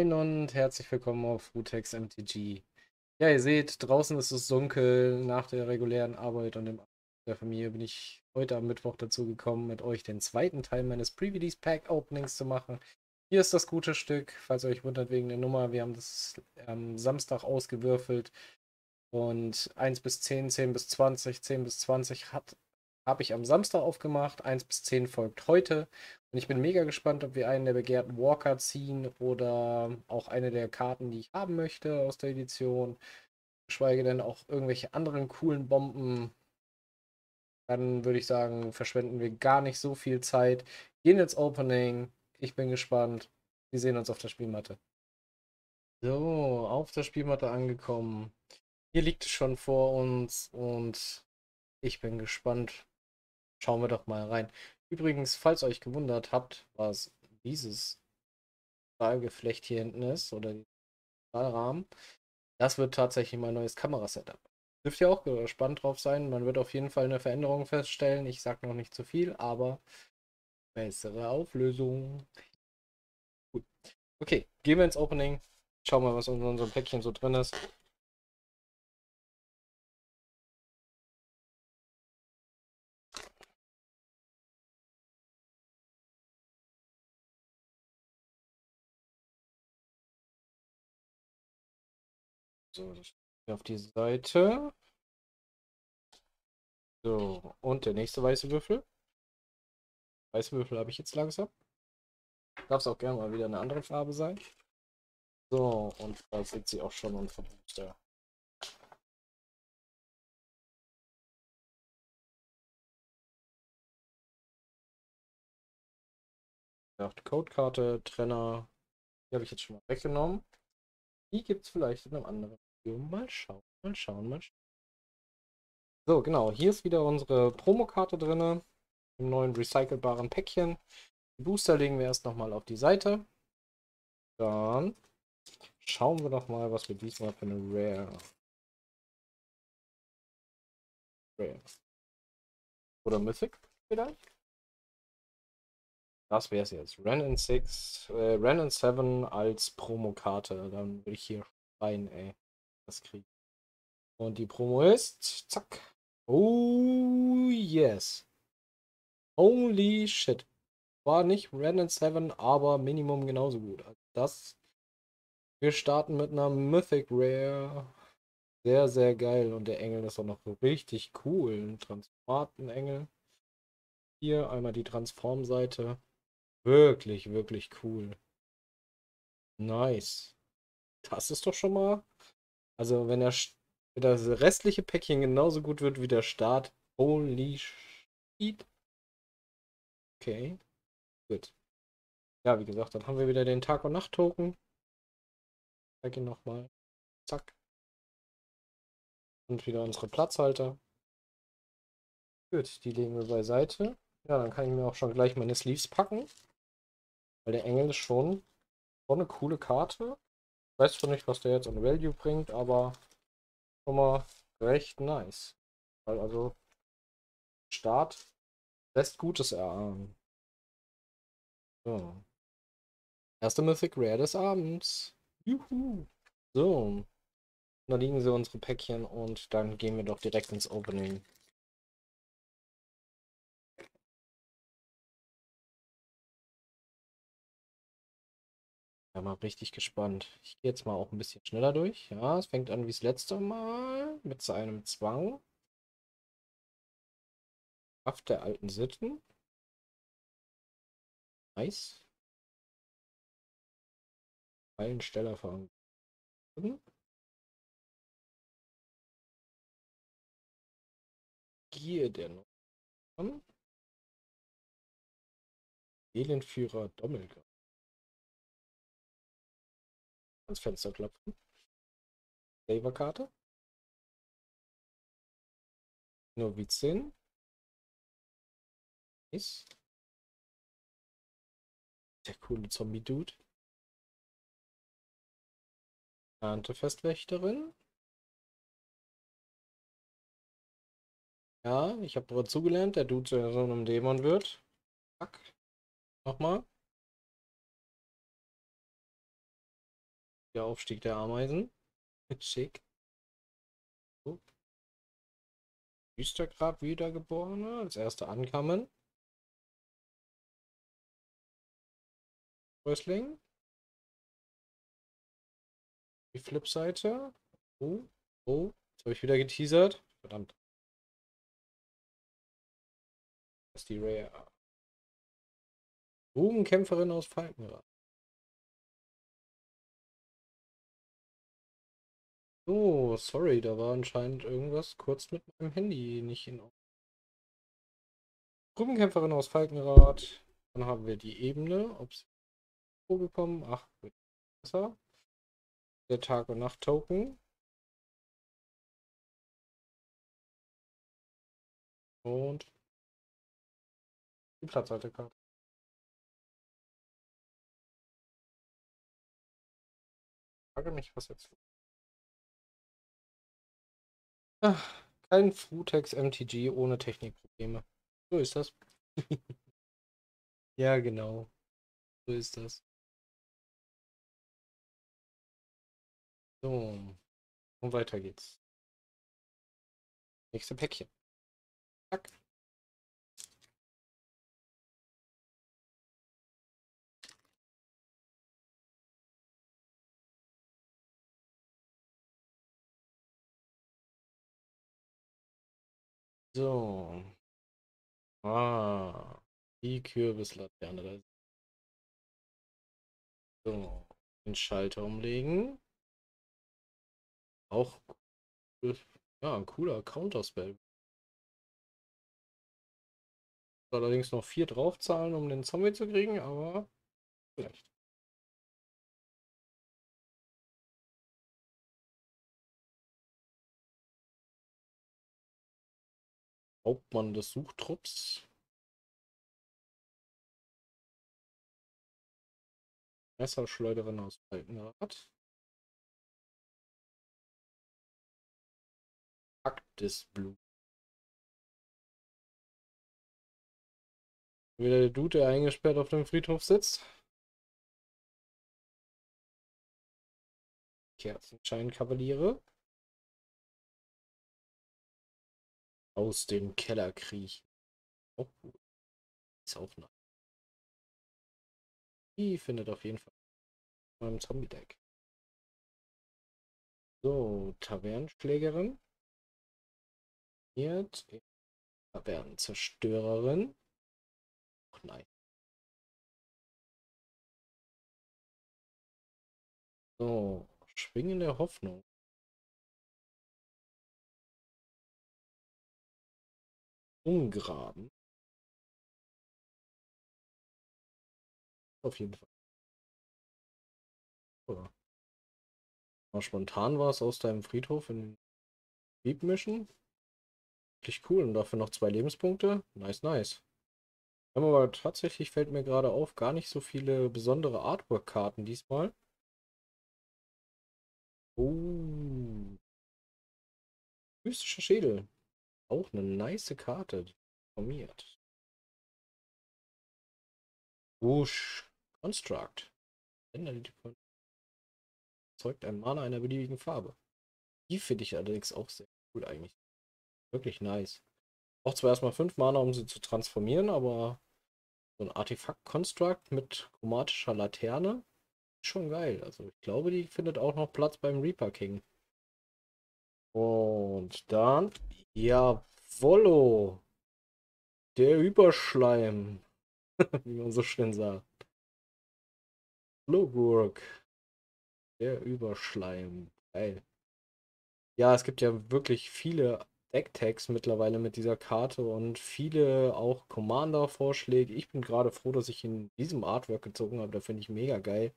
Moin und herzlich willkommen auf Rutex MTG. Ja, ihr seht, draußen ist es dunkel. Nach der regulären Arbeit und dem der Familie bin ich heute am Mittwoch dazu gekommen, mit euch den zweiten Teil meines Pre-Release Pack Openings zu machen. Hier ist das gute Stück, falls ihr euch wundert wegen der Nummer. Wir haben das am Samstag ausgewürfelt und 1 bis 10, 10 bis 20, 10 bis 20 hat habe ich am Samstag aufgemacht. 1 bis 10 folgt heute. Und ich bin mega gespannt, ob wir einen der begehrten Walker ziehen oder auch eine der Karten, die ich haben möchte aus der Edition. Geschweige denn auch irgendwelche anderen coolen Bomben. Dann würde ich sagen, verschwenden wir gar nicht so viel Zeit. Gehen ins Opening. Ich bin gespannt. Wir sehen uns auf der Spielmatte. So, auf der Spielmatte angekommen. Hier liegt es schon vor uns und ich bin gespannt, Schauen wir doch mal rein. Übrigens, falls euch gewundert habt, was dieses Stahlgeflecht hier hinten ist, oder Stahlrahmen, das wird tatsächlich mein neues Kamerasetup. Dürft ihr auch gespannt drauf sein. Man wird auf jeden Fall eine Veränderung feststellen. Ich sage noch nicht zu viel, aber bessere Auflösung. Gut. Okay, gehen wir ins Opening. Schauen wir, was in unserem Päckchen so drin ist. So, auf die Seite. So, und der nächste weiße Würfel. Weiße Würfel habe ich jetzt langsam. Darf es auch gerne mal wieder eine andere Farbe sein. So, und da sind sie auch schon und Booster. Codekarte, Trenner, die habe ich jetzt schon mal weggenommen. Die gibt es vielleicht in einem anderen Video. Mal schauen, mal schauen, mal schauen. So, genau. Hier ist wieder unsere Promokarte drin. Im neuen recycelbaren Päckchen. Die Booster legen wir erst nochmal auf die Seite. Dann schauen wir doch mal, was wir diesmal für eine Rare. Rare. Oder Mythic vielleicht? Das wäre es jetzt. Ren in 6, äh, Ren in 7 als Promokarte. Dann würde ich hier rein, ey. Das kriegen. Und die Promo ist. Zack. Oh, yes. Holy shit. War nicht Ren in 7, aber Minimum genauso gut. Also das. Wir starten mit einer Mythic Rare. Sehr, sehr geil. Und der Engel ist auch noch richtig cool. Ein Transformatenengel. Hier einmal die Transformseite. Wirklich, wirklich cool. Nice. Das ist doch schon mal. Also, wenn, der, wenn das restliche Päckchen genauso gut wird wie der Start. Holy shit. Okay. Gut. Ja, wie gesagt, dann haben wir wieder den Tag- und Nacht-Token. Ich zeige ihn nochmal. Zack. Und wieder unsere Platzhalter. Gut, die legen wir beiseite. Ja, dann kann ich mir auch schon gleich meine Sleeves packen. Weil der Engel ist schon, schon eine coole Karte. Ich weiß zwar nicht, was der jetzt an Value bringt, aber schon mal recht nice. Weil also Start lässt Gutes erahnen. So. Erste Mythic Rare des Abends. Juhu. So. Da liegen sie unsere Päckchen und dann gehen wir doch direkt ins Opening. Ja, mal richtig gespannt. Ich gehe jetzt mal auch ein bisschen schneller durch. Ja, es fängt an wie das letzte Mal mit seinem Zwang. Kraft der alten Sitten. Nice. Meilensteller von Gier der Norm. Seelenführer Dommelgott. Ans Fenster klopfen. Saverkarte. Novizin. Nice. Der coole Zombie-Dude. Erntefestwächterin. Ja, ich habe dazu zugelernt, der Dude zu so einem Dämon wird. Zack. Nochmal. Der Aufstieg der Ameisen. Schick. So. Düstergrad wiedergeborene als erste ankommen. Rösling. Die Flipseite. Oh, oh. Jetzt habe ich wieder geteasert. Verdammt. Das ist die Rare. Bogenkämpferin aus Falkenrad. Oh, sorry, da war anscheinend irgendwas kurz mit meinem Handy nicht in Ordnung. Gruppenkämpferin aus Falkenrad. Dann haben wir die Ebene. Ob sie vorgekommen? Ach, wird besser. Der Tag- und Nacht-Token. Und die Platzhaltekarte. Ich frage mich, was jetzt Ach, kein Frutex MTG ohne Technikprobleme. So ist das. ja, genau. So ist das. So. Und weiter geht's. Nächste Päckchen. Zack. So. Ah. Die Kürbislaterne. So. Den Schalter umlegen. Auch ja, ein cooler Counterspell. Allerdings noch vier draufzahlen, um den Zombie zu kriegen, aber vielleicht. Hauptmann des Suchtrupps. Messerschleuderin aus Falkenrad. Blut. Wieder der Dude, der eingesperrt auf dem Friedhof sitzt. Kerzenscheinkavaliere. Aus dem Keller kriechen. Oh, ist auch nice. Die findet auf jeden Fall in meinem Zombie-Deck. So, Tavernenschlägerin. Jetzt Tavernenzerstörerin. Ach nein. So, schwingende Hoffnung. Umgraben. Auf jeden Fall. Oh. Mal spontan war es aus deinem Friedhof in Beep mischen. Wirklich cool. Und dafür noch zwei Lebenspunkte. Nice, nice. Wir haben aber tatsächlich, fällt mir gerade auf, gar nicht so viele besondere Artwork-Karten diesmal. Oh. Mystischer Schädel. Auch eine nice Karte. Formiert. Wusch. Construct. Zeugt ein Mana einer beliebigen Farbe. Die finde ich allerdings auch sehr cool eigentlich. Wirklich nice. Auch zwar erstmal 5 Mana, um sie zu transformieren, aber so ein Artefakt-Construct mit chromatischer Laterne ist schon geil. Also ich glaube, die findet auch noch Platz beim Reaper King. Und dann, ja, Wollo. Der Überschleim. Wie man so schön sagt. Flogurk. Der Überschleim. Geil. Ja, es gibt ja wirklich viele Deck-Tags mittlerweile mit dieser Karte und viele auch Commander-Vorschläge. Ich bin gerade froh, dass ich in diesem Artwork gezogen habe. Da finde ich mega geil.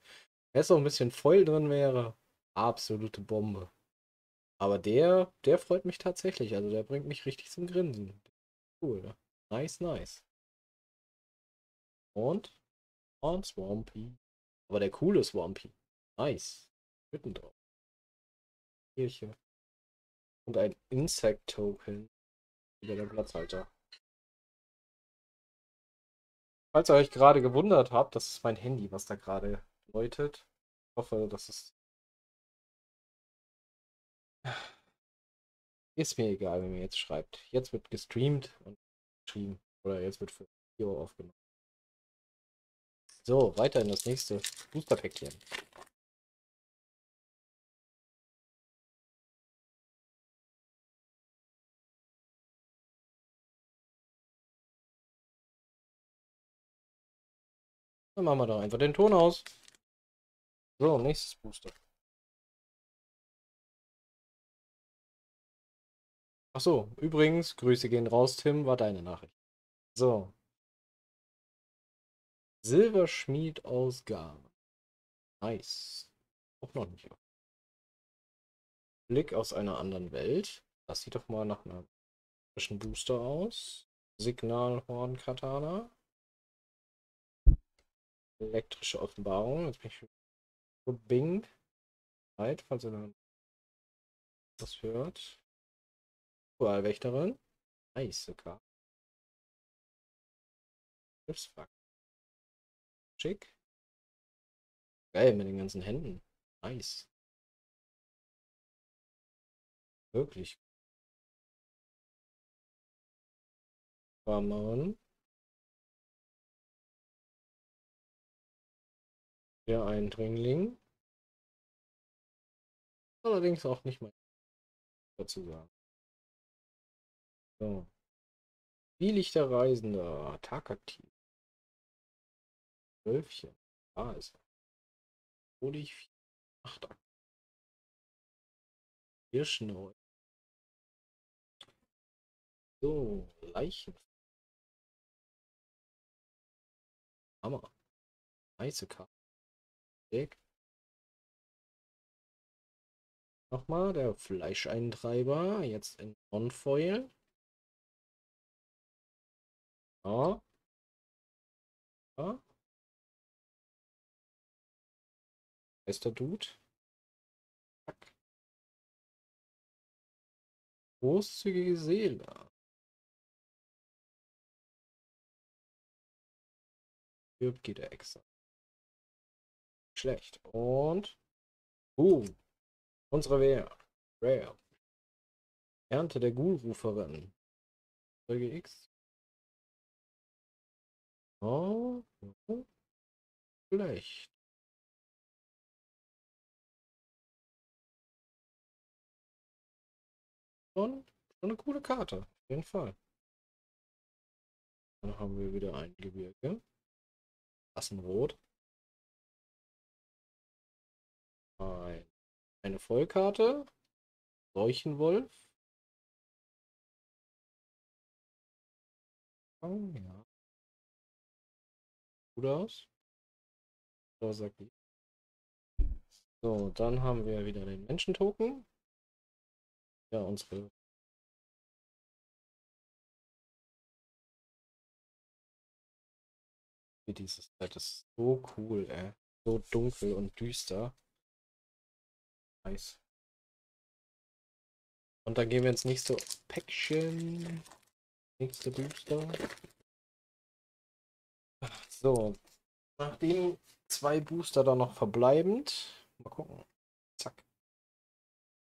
Wenn es auch ein bisschen voll drin wäre, absolute Bombe. Aber der, der freut mich tatsächlich. Also der bringt mich richtig zum Grinsen. Cool. Nice, nice. Und? Und Swampy. Aber der coole Swampy. Nice. Mitten drauf. Kirche. Und ein Insect-Token. Wieder der Platzhalter. Falls ihr euch gerade gewundert habt, das ist mein Handy, was da gerade läutet. Ich hoffe, das ist Ist mir egal, wenn mir jetzt schreibt. Jetzt wird gestreamt und geschrieben. Oder jetzt wird für Video aufgenommen. So, weiter in das nächste Booster-Päckchen. Dann machen wir doch einfach den Ton aus. So, nächstes Booster. Achso, übrigens, Grüße gehen raus, Tim, war deine Nachricht. So. Silberschmied-Ausgabe. Nice. Auch noch nicht. Blick aus einer anderen Welt. Das sieht doch mal nach einem frischen Booster aus. Signalhorn-Katana. Elektrische Offenbarung. Jetzt bin ich Bing. Zeit, falls ihr das hört. Dualwächterin. Nice sogar. Schiffswrack. Schick. Geil, mit den ganzen Händen. Nice. Wirklich. Ramon. Der Eindringling. Allerdings auch nicht mal dazu sagen. So. Zwielichter Reisender, tagaktiv. Wölfchen. Da ist er. Honig 8 Hirschneu. So, Leichen. Hammer. Nice Karte. Weg. Nochmal der Fleischeintreiber. Jetzt in Non-Foil. Ja. Ja. Ist der Dude? Zack. Großzügige Seele. Stirbt geht er extra. Schlecht. Und. Boom. Unsere Wehr. Rare. Ernte der Ghoul-Ruferin. Folge X. Oh, schlecht. Schon, schon eine coole Karte, auf jeden Fall. Dann haben wir wieder ein Gebirge. Assenrot. Ein, eine Vollkarte. Seuchenwolf. Oh, ja gut aus. So, sagt die. So, dann haben wir wieder den Menschentoken. Ja, unsere dieses Set ist so cool, ey. So dunkel und düster. Nice. Und dann gehen wir ins nächste Päckchen. Nächste Booster. So, nachdem zwei Booster da noch verbleibend. Mal gucken. Zack.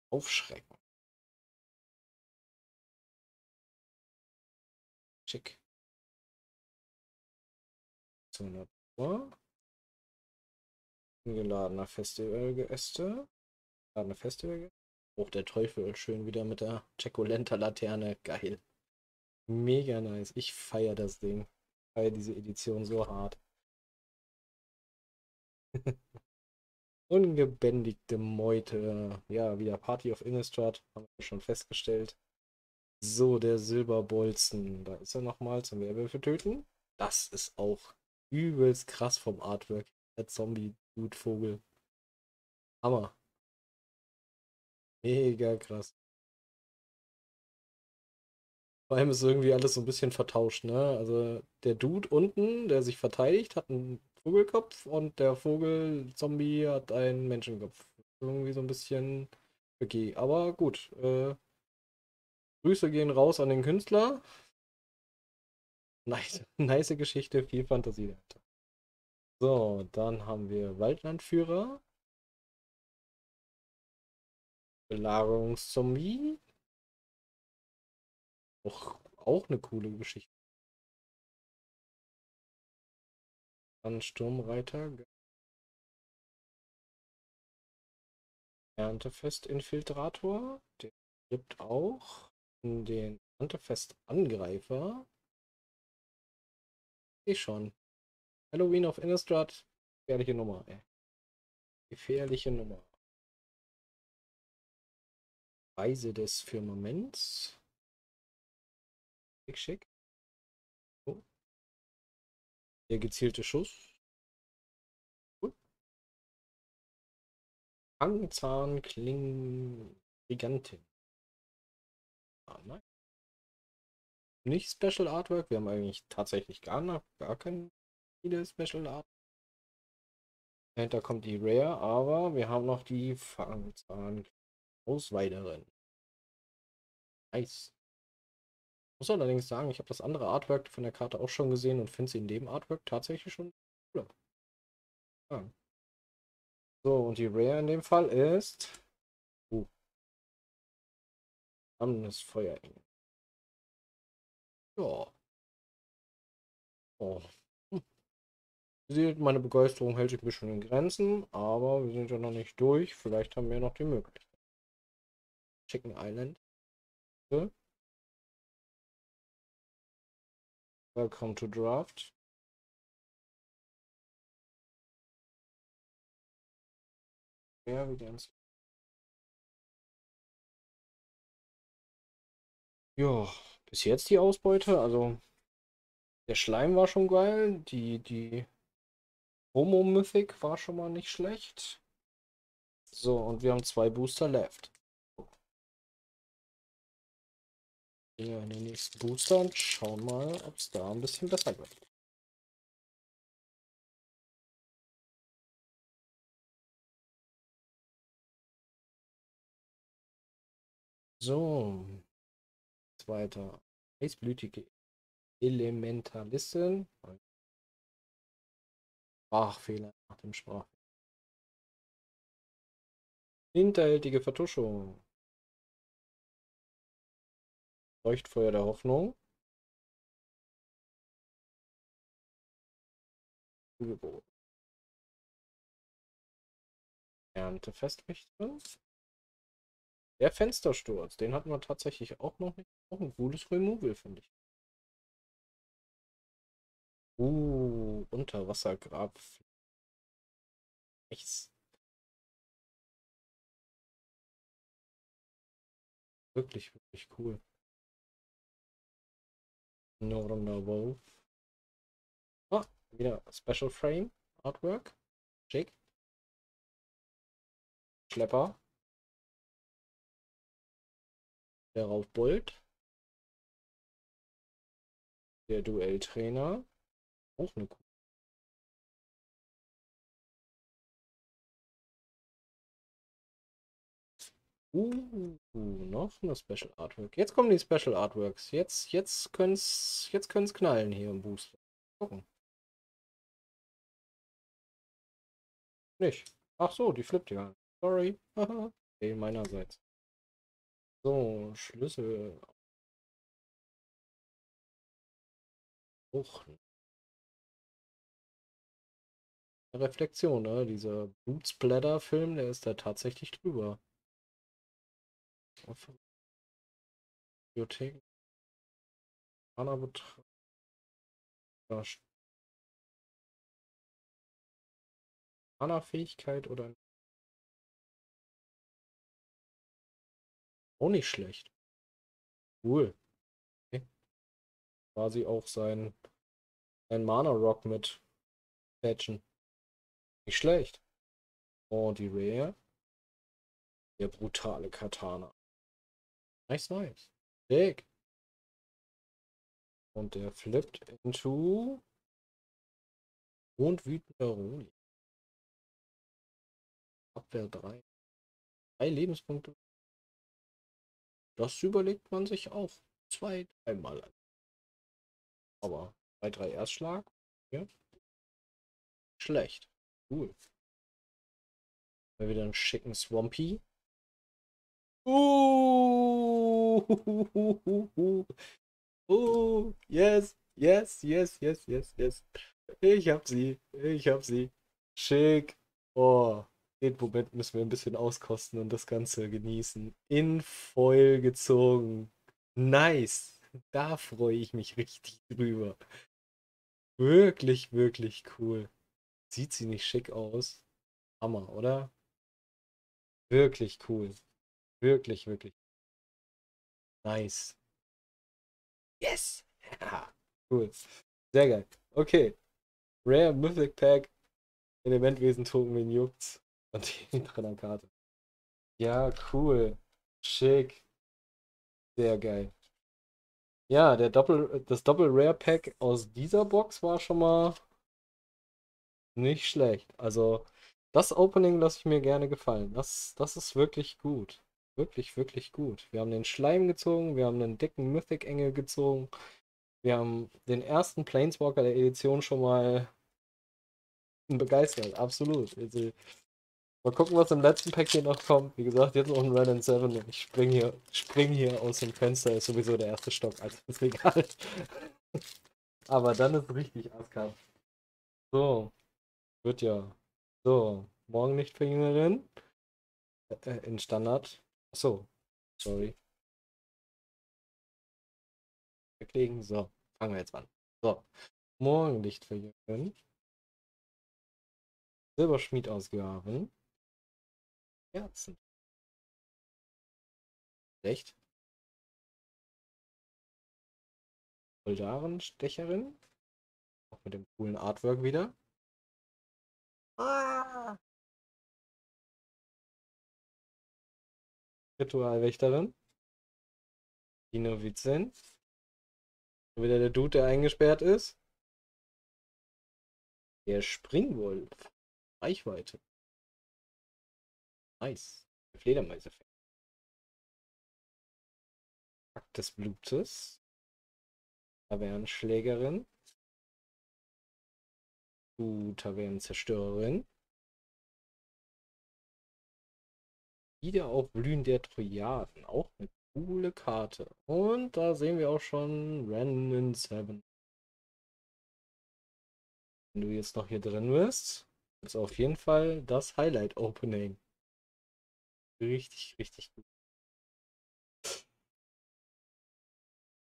Aufschrecken. Schick. 200 Uhr. Geladener Festivalgeäste. Geladener Festival. Auch der Teufel schön wieder mit der Checolenta-Laterne. Geil. Mega nice. Ich feiere das Ding feiere diese Edition so hart. Ungebändigte Meute. Ja, wieder Party of Innistrad, haben wir schon festgestellt. So, der Silberbolzen. Da ist er nochmal zum Werwölfe töten. Das ist auch übelst krass vom Artwork. Der Zombie-Dude-Vogel. Hammer. Mega krass. Vor allem ist irgendwie alles so ein bisschen vertauscht, ne? Also der Dude unten, der sich verteidigt, hat einen Vogelkopf und der Vogel-Zombie hat einen Menschenkopf. Irgendwie so ein bisschen okay. Aber gut. Äh, Grüße gehen raus an den Künstler. Nice, nice Geschichte, viel Fantasie dahinter. So, dann haben wir Waldlandführer. Belagerungszombie. Auch, auch eine coole Geschichte. Dann Sturmreiter. Erntefest-Infiltrator. Der gibt auch den Erntefest-Angreifer. Ich schon. Halloween of Innistrad. Gefährliche Nummer, ey. Gefährliche Nummer. Reise des Firmaments. Schick, schick. Oh. Der gezielte Schuss. Cool. Fangzahn Kling Gigantin. Ah, nein. Nicht Special Artwork. Wir haben eigentlich tatsächlich gar, gar kein viele Special Art. Dahinter kommt die Rare, aber wir haben noch die Fangzahn Ausweiderin. Nice. Muss allerdings sagen, ich habe das andere Artwork von der Karte auch schon gesehen und finde sie in dem Artwork tatsächlich schon cooler. Ja. So, und die Rare in dem Fall ist. Uh. Amnes Feuerengel. Ja. Oh. Hm. Seht, meine Begeisterung hält sich ein bisschen in Grenzen, aber wir sind ja noch nicht durch. Vielleicht haben wir noch die Möglichkeit. Chicken Island. Ja. Welcome to Draft. Wie ganz. Ja, bis jetzt die Ausbeute. Also, der Schleim war schon geil. Die, die Homo Mythic war schon mal nicht schlecht. So, und wir haben zwei Booster left. Ja, in den nächsten Booster und schauen mal, ob es da ein bisschen besser wird. So. Zweiter. Eisblütige Elementalistin. Sprachfehler nach dem Sprach. Hinterhältige Vertuschung. Leuchtfeuer der Hoffnung. Angebot. Erntefestwächter. Der Fenstersturz, den hatten wir tatsächlich auch noch nicht. Auch ein cooles Removal, finde ich. Uh, Unterwassergrab. Nice. Wirklich, wirklich cool. Northern Wolf. Ah, wieder Special Frame Artwork. Schick. Schlepper. Der Raufbold. Der Duelltrainer. Auch eine coole. Uh, noch eine Special Artwork. Jetzt kommen die Special Artworks. Jetzt, jetzt können es jetzt können's knallen hier im Boost. Gucken. Nicht. Ach so, die flippt ja. Sorry. okay, meinerseits. So, Schlüssel. Auch Reflexion, ne? Dieser Blutsplatter-Film, der ist da tatsächlich drüber. Bibliothek. Mana-Fähigkeit oder auch nicht schlecht. Cool. Okay. Quasi auch sein, sein Mana-Rock mit patchen. Nicht schlecht. Und die Rare. Der brutale Katana. Nice, nice. Dick. Und der flippt into und wütender Roni. Abwehr 3. Drei Lebenspunkte. Das überlegt man sich auch zwei, dreimal. Aber bei drei Erstschlag. Ja. Schlecht. Cool. Mal wieder einen schicken Swampy. Uh, uh, yes, yes, yes, yes, yes, yes. Ich hab sie, ich hab sie. Schick. Oh, den Moment müssen wir ein bisschen auskosten und das Ganze genießen. In Foil gezogen. Nice. Da freue ich mich richtig drüber. Wirklich, wirklich cool. Sieht sie nicht schick aus? Hammer, oder? Wirklich cool. Wirklich, wirklich. Nice. Yes! Ja, cool. Sehr geil. Okay. Rare Mythic Pack. Elementwesen Token, wen juckt's? Und die Karte. Ja, cool. Schick. Sehr geil. Ja, der Doppel, das Doppel Rare Pack aus dieser Box war schon mal nicht schlecht. Also, das Opening lasse ich mir gerne gefallen. Das, das ist wirklich gut. Wirklich, wirklich gut. Wir haben den Schleim gezogen, wir haben einen dicken Mythic Engel gezogen. Wir haben den ersten Planeswalker der Edition schon mal begeistert. Absolut. Also, mal gucken, was im letzten Pack hier noch kommt. Wie gesagt, jetzt noch ein Ren and 7. Ich spring hier, spring hier aus dem Fenster, ist sowieso der erste Stock. Also ist egal. Aber dann ist richtig askart. So. Wird ja. So. Morgen nicht für Jüngeren. Äh, in Standard. Achso, sorry. Weglegen. So, fangen wir jetzt an. So, Morgenlicht verjüngen. Silberschmiedausgaben. Herzen. Echt? Soldarenstecherin. Auch mit dem coolen Artwork wieder. Ah! Ritualwächterin. Die Novizin. Wieder der Dude, der eingesperrt ist. Der Springwolf. Reichweite. Nice. Fledermäuse. Akt des Blutes. Tavernenschlägerin. Du Tavernenzerstörerin. Wiederaufblühen der Trojaden. Auch eine coole Karte. Und da sehen wir auch schon Random 7. Wenn du jetzt noch hier drin bist, ist auf jeden Fall das Highlight Opening. Richtig, richtig gut.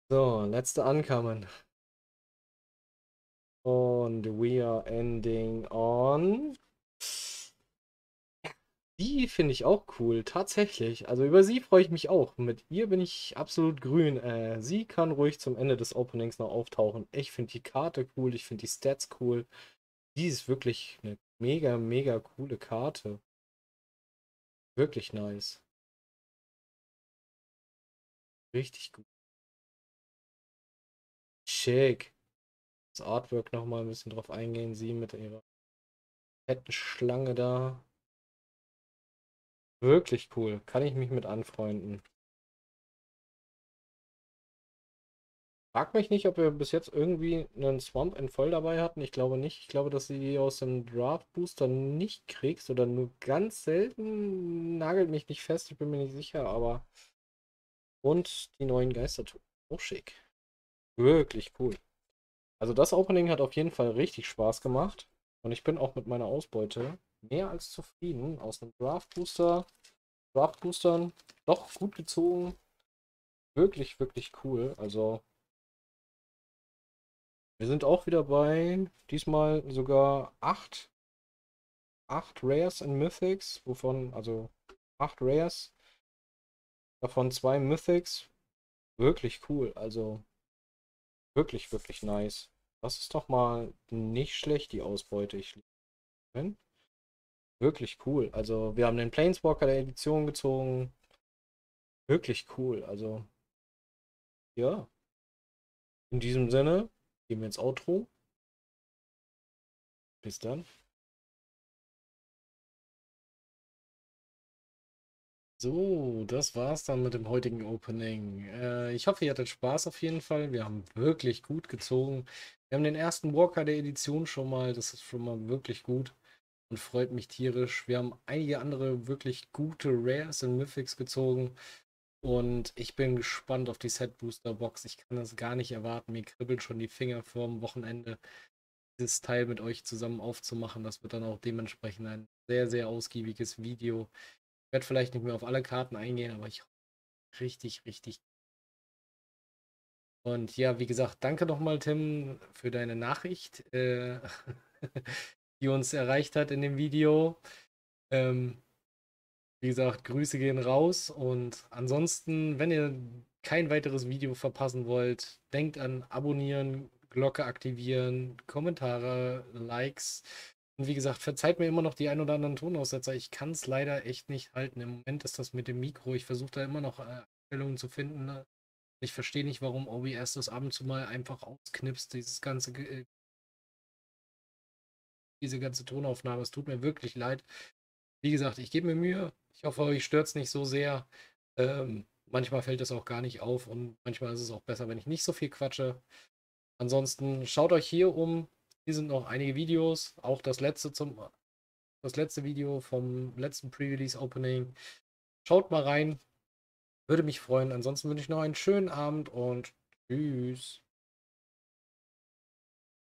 So, letzte Ankommen. Und we are ending on die finde ich auch cool, tatsächlich. Also über sie freue ich mich auch. Mit ihr bin ich absolut grün. Äh, sie kann ruhig zum Ende des Openings noch auftauchen. Ich finde die Karte cool, ich finde die Stats cool. Die ist wirklich eine mega, mega coole Karte. Wirklich nice. Richtig gut. Schick. Das Artwork nochmal ein bisschen drauf eingehen. Sie mit ihrer fetten Schlange da. Wirklich cool. Kann ich mich mit anfreunden. Frag mich nicht, ob wir bis jetzt irgendwie einen Swamp in voll dabei hatten. Ich glaube nicht. Ich glaube, dass du die aus dem Draft Booster nicht kriegst oder nur ganz selten. Nagelt mich nicht fest, ich bin mir nicht sicher, aber. Und die neuen Geistertools. Auch schick. Wirklich cool. Also das Opening hat auf jeden Fall richtig Spaß gemacht. Und ich bin auch mit meiner Ausbeute mehr als zufrieden. Aus einem Draft Booster, Draft Boostern, doch gut gezogen. Wirklich, wirklich cool. Also, wir sind auch wieder bei diesmal sogar 8, 8 Rares in Mythics, wovon, also 8 Rares, davon zwei Mythics. Wirklich cool. Also, wirklich, wirklich nice. Das ist doch mal nicht schlecht, die Ausbeute. Ich liebe Wirklich cool. Also, wir haben den Planeswalker der Edition gezogen. Wirklich cool. Also, ja. In diesem Sinne, gehen wir ins Outro. Bis dann. So, das war's dann mit dem heutigen Opening. Äh, ich hoffe, ihr hattet Spaß auf jeden Fall. Wir haben wirklich gut gezogen. Wir haben den ersten Walker der Edition schon mal. Das ist schon mal wirklich gut. Und freut mich tierisch. Wir haben einige andere wirklich gute Rares und Mythics gezogen. Und ich bin gespannt auf die Set Booster Box. Ich kann das gar nicht erwarten. Mir kribbeln schon die Finger vorm Wochenende, dieses Teil mit euch zusammen aufzumachen. Das wird dann auch dementsprechend ein sehr, sehr ausgiebiges Video. Ich werde vielleicht nicht mehr auf alle Karten eingehen, aber ich richtig, richtig. Und ja, wie gesagt, danke nochmal, Tim, für deine Nachricht, äh, die uns erreicht hat in dem Video. Ähm, wie gesagt, Grüße gehen raus und ansonsten, wenn ihr kein weiteres Video verpassen wollt, denkt an Abonnieren, Glocke aktivieren, Kommentare, Likes. Und wie gesagt, verzeiht mir immer noch die ein oder anderen Tonaussetzer. Ich kann es leider echt nicht halten. Im Moment ist das mit dem Mikro. Ich versuche da immer noch äh, Einstellungen zu finden. Ne? Ich verstehe nicht, warum OBS das ab und zu mal einfach ausknipst, dieses ganze, äh, diese ganze Tonaufnahme. Es tut mir wirklich leid. Wie gesagt, ich gebe mir Mühe. Ich hoffe, euch stört es nicht so sehr. Ähm, manchmal fällt es auch gar nicht auf und manchmal ist es auch besser, wenn ich nicht so viel quatsche. Ansonsten schaut euch hier um. Hier sind noch einige Videos. Auch das letzte zum das letzte Video vom letzten Pre-Release Opening. Schaut mal rein. Würde mich freuen. Ansonsten wünsche ich noch einen schönen Abend und tschüss.